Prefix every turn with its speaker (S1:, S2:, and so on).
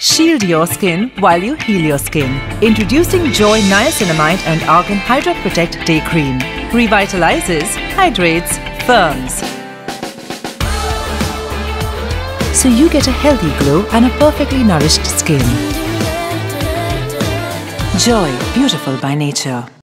S1: Shield your skin while you heal your skin. Introducing Joy Niacinamide and Argan Hydra Protect Day Cream. Revitalizes, hydrates, firms. So you get a healthy glow and a perfectly nourished skin. Joy, beautiful by nature.